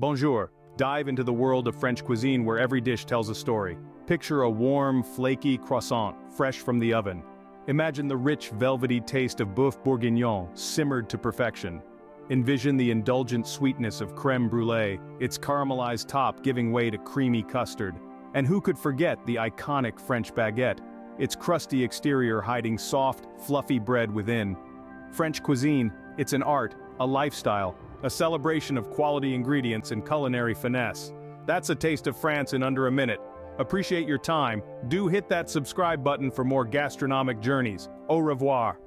Bonjour. Dive into the world of French cuisine where every dish tells a story. Picture a warm, flaky croissant, fresh from the oven. Imagine the rich, velvety taste of boeuf bourguignon, simmered to perfection. Envision the indulgent sweetness of creme brulee, its caramelized top giving way to creamy custard. And who could forget the iconic French baguette, its crusty exterior hiding soft, fluffy bread within. French cuisine, it's an art, a lifestyle, a celebration of quality ingredients and culinary finesse. That's a taste of France in under a minute. Appreciate your time, do hit that subscribe button for more gastronomic journeys. Au revoir.